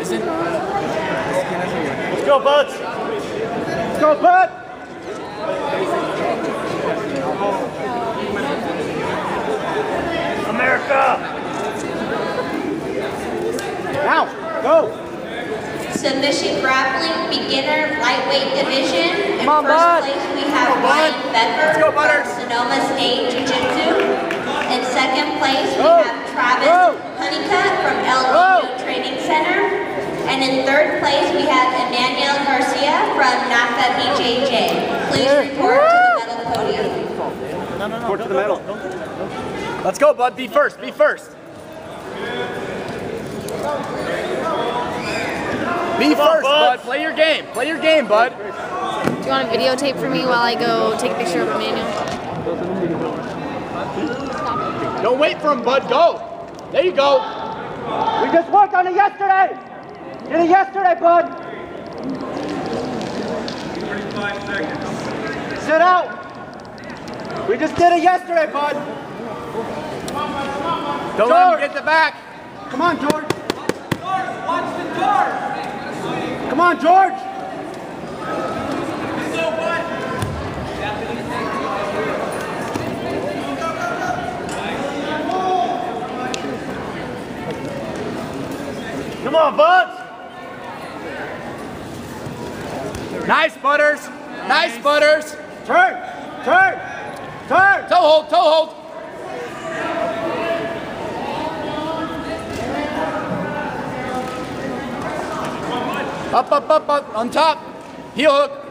Isn't Let's go, buds. Let's go, bud. America. Now, go. Submission grappling beginner lightweight division. In Come on, first bud. place we have Come on, bud. Ryan Becker go, from Sonoma State Jiu-Jitsu. In second place we Go. have Travis Go. Honeycutt from El Go. Nino Training Center. And in third place we have Emmanuel Garcia from NAFA BJJ. Please report to the medal podium. No, no, no. Report to the middle. don't- don't- don't- Let's go, bud. Be first. Be first. Be Come on, first, bud. bud. Play your game. Play your game, bud. Do you want a videotape for me while I go take a picture of Emmanuel? Don't wait for him, bud. Go. There you go. We just worked on it yesterday. Did it yesterday, bud. Sit out. We just did it yesterday, bud. Don't let him George. get the back. Come on, George. Come on, George. Come on, buds. Nice, Butters. Nice, Butters. Turn. Turn. Turn. Toe hold, toe hold. Up, up, up, up, on top. Heel hook.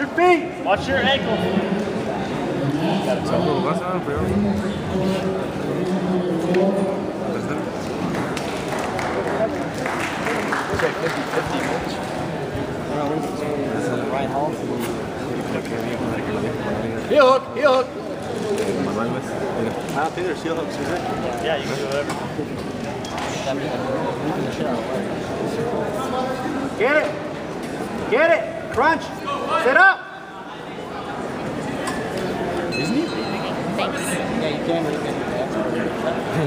Your feet. Watch your ankle. Heel hook, heel hook. I ah, don't think there's heel hooks, is it? Yeah, you can do whatever. Get it. Get it. Crunch. Sit up. Isn't he? Thanks. Yeah, you can read it.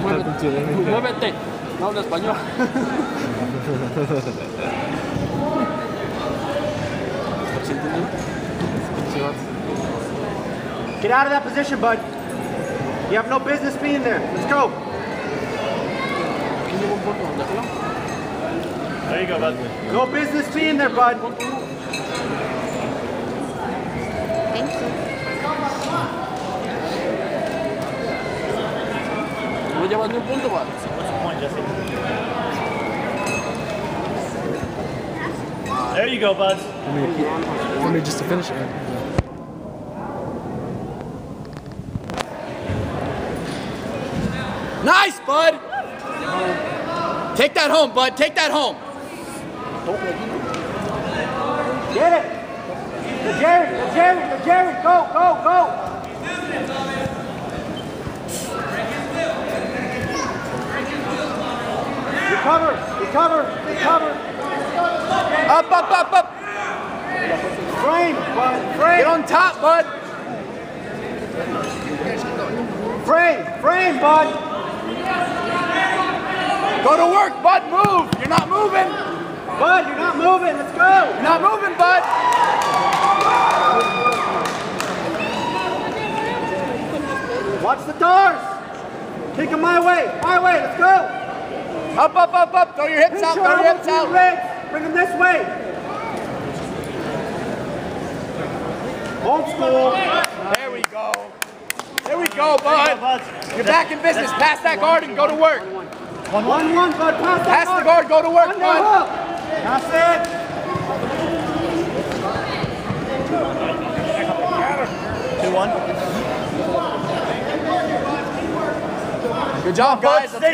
Muévete. Muévete, no habla español. Get out of that position, bud. You have no business being there. Let's go. There you go, bud. No business being there, bud. No llevas ni un punto, va. What's the point, Jesse? There you go, buds. For me just to finish it. Nice, bud. Take that home, bud. Take that home. Get it. The Jerry, the Jerry, the Jerry. Go, go, go. Recover, recover, recover. Up, up, up, up. Frame, bud. Frame. Get on top, bud. frame, frame, bud. Go to work, bud. Move. You're not moving. Bud, you're not moving. Let's go. You're not moving, bud. Watch the doors. Kick them my way, my way. Let's go. Up, up, up, up. Throw your hips out. Throw your hips out. legs. Bring them this way. Old school. There we go. There we go, bud. You're back in business. Pass that guard and go to work. One, one, one, bud. Pass that Pass the guard. Go to work, bud. That's it. Two, one. Good job, guys. Stay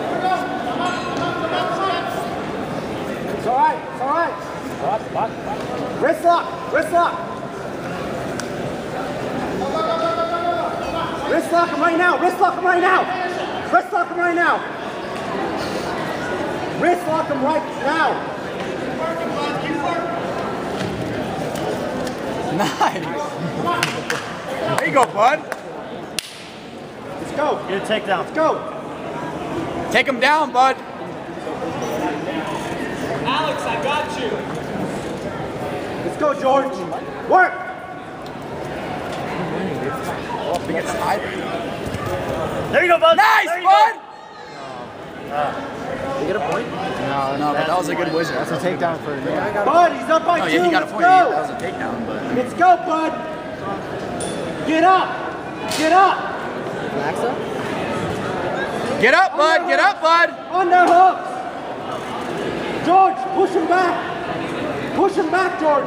It's all right. It's all right. Wrist lock. Wrist lock. Wrist lock him right now. Wrist lock him right now. Wrist lock him right now. Wrist lock him right now. Nice. There you go, bud. Let's go. Get a takedown. Let's go. Take him down, bud. Let's go, George. Work. There you go, bud. Nice, there you bud. You get a point? No, no, but that was a good wizard. That's a takedown for me. I got Bud, he's up by Oh two. yeah, he got a Let's point. go. That was a takedown, but Let's go, bud. Get up. Get up. Maxa? get up, bud. Get up, bud. On the hooks. George, push him back. Push him back, George.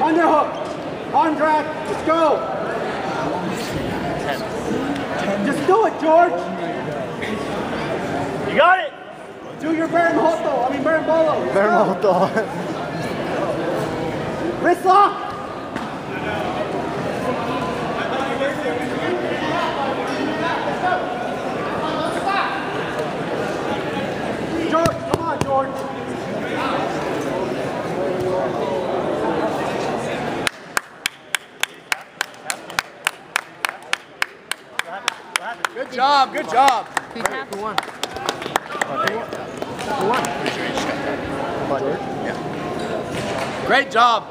Under hook. Arm drag. Let's go. Just do it, George. You got it. Do your Bernhoto. I mean, berimbolo. Let's go. Wrist lock. George, come on, George. Good job. Good job. Who won? Who won? Great job.